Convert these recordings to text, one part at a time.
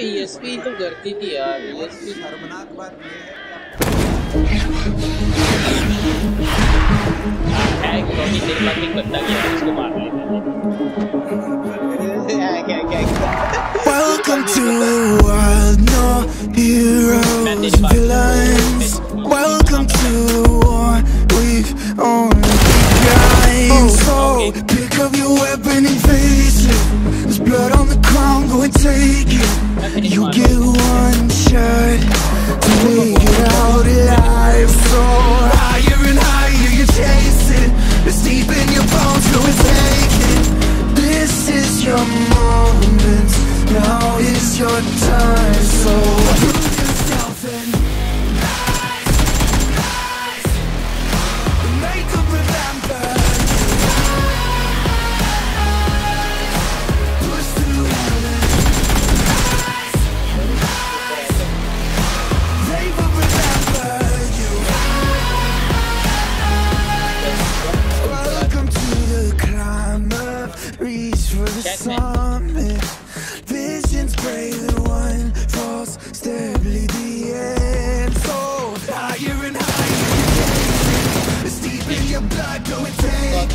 ESP तो करती थी यार ईएसपी शर्मनाक बात ये है है क्योंकि तेरे पास एक बंदा गया उसको मार लेना क्या क्या क्या Welcome to a world, no heroes and villains. You get one shot to make it out alive. So higher and higher you chase it. It's deep in your bones, go and take it. This is your moment. Now is your time. So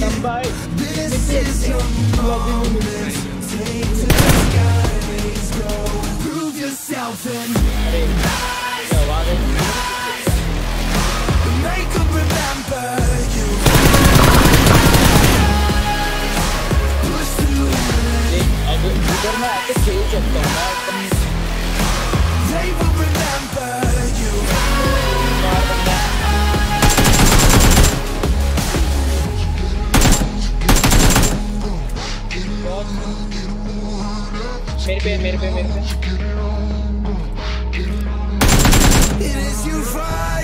it. This is your moment. मेरे पे मेरे पे मेरे पे It is you fight